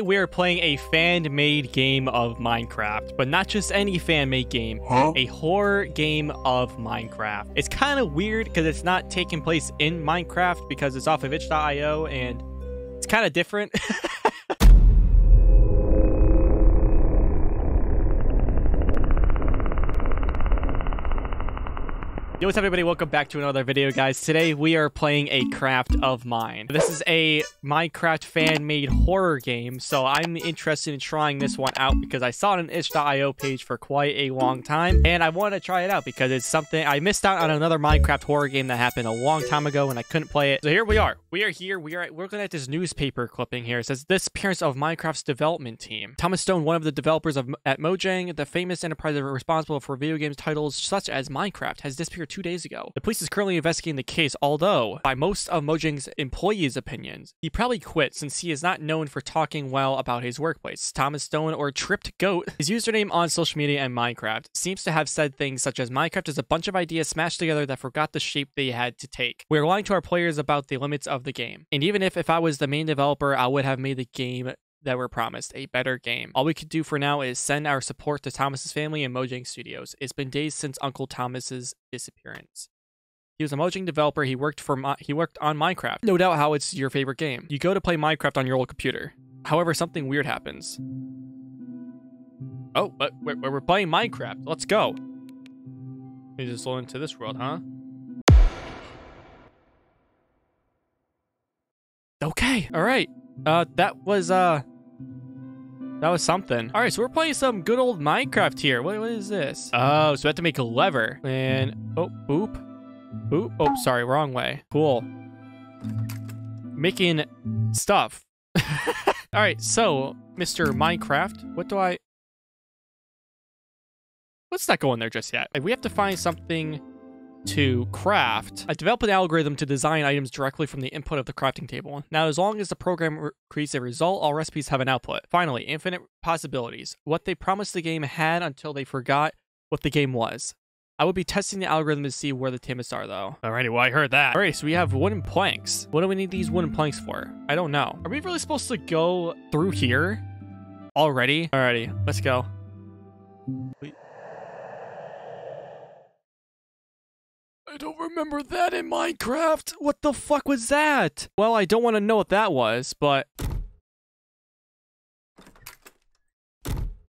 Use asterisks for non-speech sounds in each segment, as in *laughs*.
Today we are playing a fan-made game of Minecraft, but not just any fan-made game, Huh? a horror game of Minecraft. It's kind of weird because it's not taking place in Minecraft because it's off of itch.io and it's kind of different. *laughs* Yo, what's up everybody? Welcome back to another video, guys. Today we are playing a craft of mine. This is a Minecraft fan-made horror game, so I'm interested in trying this one out because I saw it on itch.io page for quite a long time, and I want to try it out because it's something I missed out on another Minecraft horror game that happened a long time ago and I couldn't play it. So here we are. We are here. We are at, we're looking at this newspaper clipping here. It says this appearance of Minecraft's development team. Thomas Stone, one of the developers of at Mojang, the famous enterprise responsible for video games titles such as Minecraft, has disappeared two days ago. The police is currently investigating the case, although, by most of Mojang's employees' opinions, he probably quit since he is not known for talking well about his workplace. Thomas Stone, or Tripped Goat, his username on social media and Minecraft, seems to have said things such as Minecraft is a bunch of ideas smashed together that forgot the shape they had to take. We are lying to our players about the limits of the game. And even if, if I was the main developer, I would have made the game that were promised a better game. All we could do for now is send our support to Thomas's family and Mojang Studios. It's been days since Uncle Thomas's disappearance. He was a Mojang developer. He worked for Mi- he worked on Minecraft. No doubt how it's your favorite game. You go to play Minecraft on your old computer. However, something weird happens. Oh, but we're, we're playing Minecraft. Let's go. We just go into this world, huh? Okay. All right. Uh, that was uh, that was something. All right, so we're playing some good old Minecraft here. What, what is this? Oh, so we have to make a lever. And oh, boop, boop. Oh, sorry, wrong way. Cool. Making stuff. *laughs* All right, so Mr. Minecraft, what do I? Let's not go in there just yet. We have to find something to craft. I developed an algorithm to design items directly from the input of the crafting table. Now, as long as the program re- creates a result, all recipes have an output. Finally, infinite possibilities. What they promised the game had until they forgot what the game was. I would be testing the algorithm to see where the timidest are, though. Alrighty, well, I heard that. Alright, so we have wooden planks. What do we need these wooden planks for? I don't know. Are we really supposed to go through here already? Alrighty, let's go. I don't remember that in Minecraft. What the fuck was that? Well, I don't want to know what that was, but...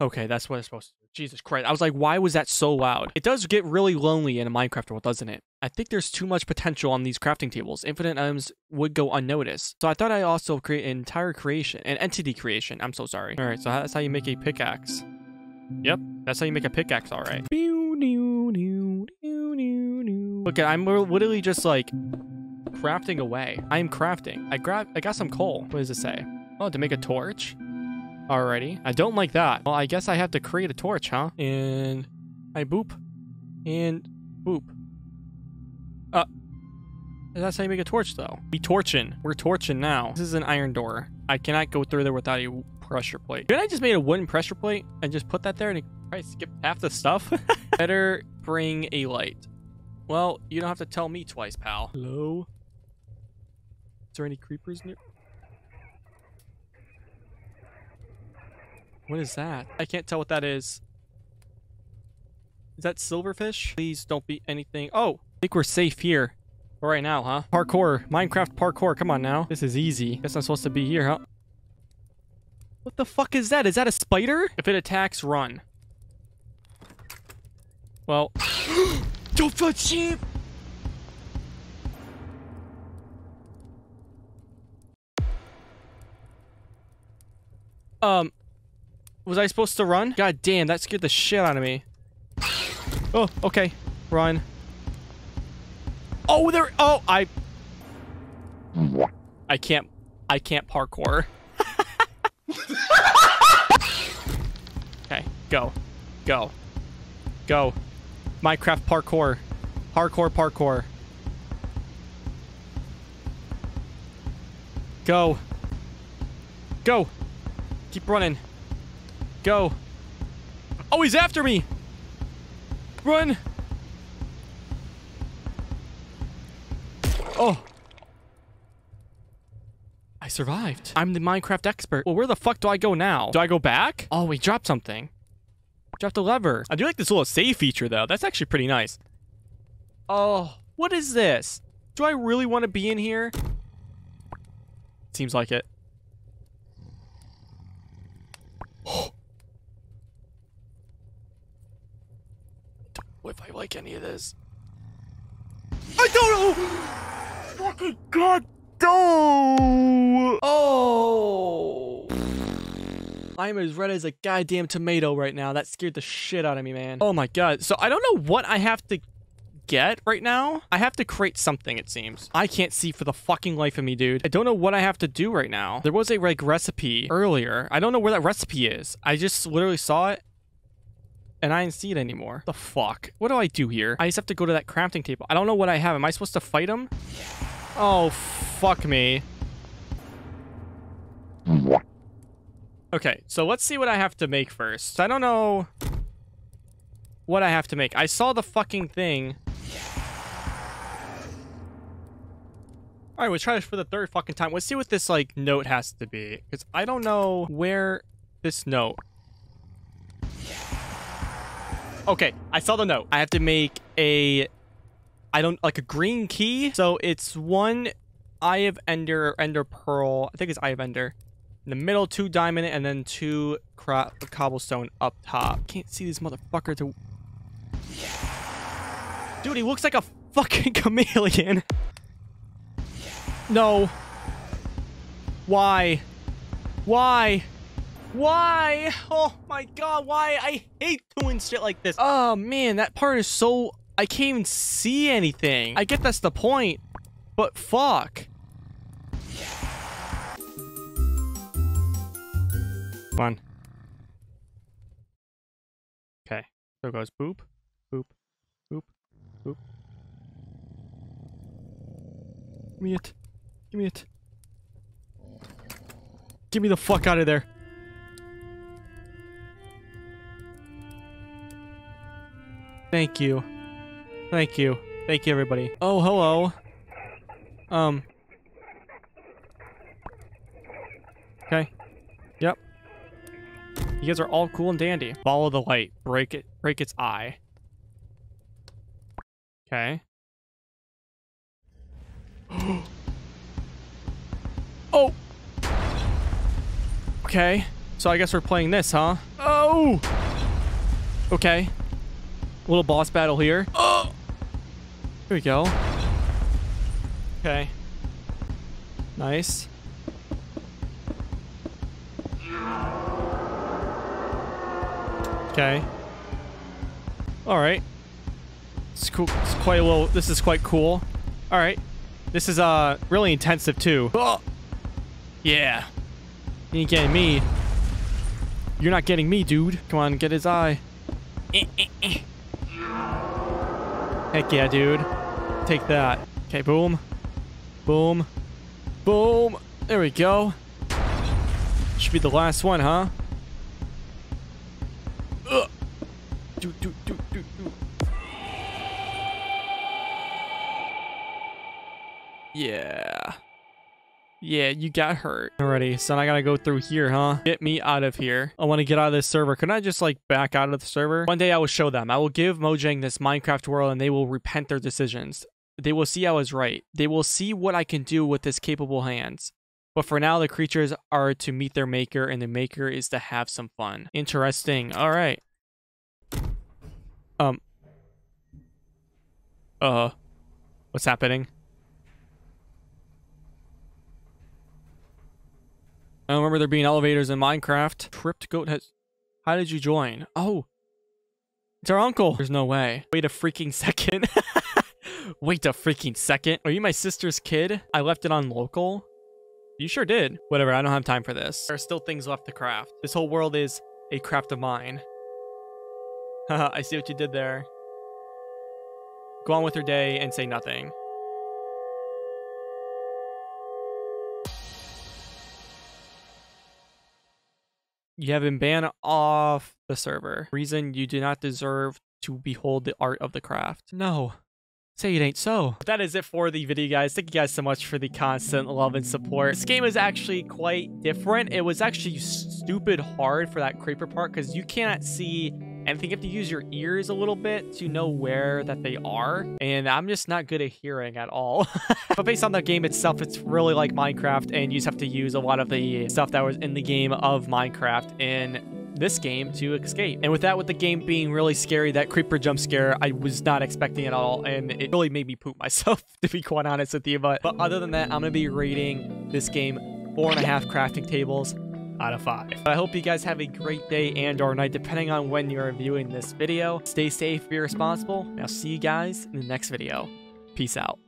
Okay, that's what it's supposed to do. Jesus Christ. I was like, why was that so loud? It does get really lonely in a Minecraft world, doesn't it? I think there's too much potential on these crafting tables. Infinite items would go unnoticed. So I thought I'd also create an entire creation, an entity creation. I'm so sorry. All right, so that's how you make a pickaxe. Yep, that's how you make a pickaxe, all right. Look, I'm literally just like crafting away. I am crafting. I grab. I got some coal. What does it say? Oh, to make a torch. Alrighty. I don't like that. Well, I guess I have to create a torch, huh? And I boop. And boop. Uh. That's how you make a torch, though. We torching. We're torching now. This is an iron door. I cannot go through there without a pressure plate. Couldn't I just made a wooden pressure plate and just put that there and probably skip half the stuff? *laughs* Better bring a light. Well, you don't have to tell me twice, pal. Hello? Is there any creepers near? What is that? I can't tell what that is. Is that silverfish? Please don't be anything. Oh, I think we're safe here. For right now, huh? Parkour. Minecraft parkour. Come on now. This is easy. Guess I'm supposed to be here, huh? What the fuck is that? Is that a spider? If it attacks, run. Well... Don't touch sheep! Um, was I supposed to run? God damn, that scared the shit out of me. Oh, okay. Run. Oh, there. Oh, I. I can't. I can't parkour. *laughs* okay, go. Go. Go. Minecraft parkour. Hardcore parkour. Go. Go. Keep running. Go. Oh, he's after me. Run. Oh. I survived. I'm the Minecraft expert. Well, where the fuck do I go now? Do I go back? Oh, we dropped something. Dropped the lever. I do like this little save feature, though. That's actually pretty nice. Oh, what is this? Do I really want to be in here? Seems like it. *gasps* What if I like any of this? I don't know! Fucking god no! Oh! I'm as red as a goddamn tomato right now. That scared the shit out of me, man. Oh my god. So I don't know what I have to get right now. I have to create something, it seems. I can't see for the fucking life of me, dude. I don't know what I have to do right now. There was a, like, recipe earlier. I don't know where that recipe is. I just literally saw it and I didn't see it anymore. The fuck? What do I do here? I just have to go to that crafting table. I don't know what I have. Am I supposed to fight him? Oh, fuck me. Okay, so let's see what I have to make first. I don't know what I have to make. I saw the fucking thing. Alright, we'll try this for the third fucking time. Let's see what this, like, note has to be. Because I don't know where this note... Okay, I saw the note. I have to make a I don't like a green key. So it's one Eye of Ender, Ender Pearl. I think it's Eye of Ender. In the middle, two diamond, and then two cobblestone up top. Can't see this motherfucker to. Dude, he looks like a fucking *laughs* chameleon. No. Why? Why? Why? Oh my god, why? I hate doing shit like this. Oh man, that part is so I can't even see anything. I get that's the point, but fuck. Come on. Okay. So it goes boop, boop, boop, boop. Give me it. Give me it. Get me the fuck out of there. Thank you. Thank you. Thank you, everybody. Oh, hello. Um. Okay. Yep. You guys are all cool and dandy. Follow the light. Break it. Break its eye. Okay. *gasps* oh! Okay. So I guess we're playing this, huh? Oh! Okay. Little boss battle here. Oh! Here we go. Okay. Nice. Okay. Alright. It's cool. It's quite a little... This is quite cool. Alright. This is, uh, really intensive, too. Oh! Yeah. You ain't getting me. You're not getting me, dude. Come on, get his eye. Eh, eh, eh. Heck yeah, dude. Take that. Okay, boom. Boom. Boom. There we go. Should be the last one, huh? Yeah. Yeah, you got hurt. Alrighty, so I gotta go through here, huh? Get me out of here. I want to get out of this server. Can I just, like, back out of the server? One day I will show them. I will give Mojang this Minecraft world and they will repent their decisions. They will see I was right. They will see what I can do with this capable hands. But for now, the creatures are to meet their maker and the maker is to have some fun. Interesting. Alright. Um. Uh. What's happening? I remember there being elevators in Minecraft. Tripped goat has... How did you join? Oh. It's our uncle. There's no way. Wait a freaking second. *laughs* Wait a freaking second. Are you my sister's kid? I left it on local? You sure did. Whatever, I don't have time for this. There are still things left to craft. This whole world is a craft of mine. Haha, *laughs* I see what you did there. Go on with your day and say nothing. You have been banned off the server. Reason you do not deserve to behold the art of the craft. No. Say it ain't so. But that is it for the video, guys. Thank you guys so much for the constant love and support. This game is actually quite different. It was actually stupid hard for that creeper part because you cannot see anything. You have to use your ears a little bit to know where that they are. And I'm just not good at hearing at all. *laughs* but based on the game itself, it's really like Minecraft and you just have to use a lot of the stuff that was in the game of Minecraft in this game to escape. And with that, with the game being really scary, that creeper jump scare, I was not expecting at all. And it really made me poop *laughs* myself, to be quite honest with you. But, but other than that, I'm going to be rating this game four and a half crafting tables out of five. But I hope you guys have a great day and or night, depending on when you're viewing this video. Stay safe, be responsible, and I'll see you guys in the next video. Peace out.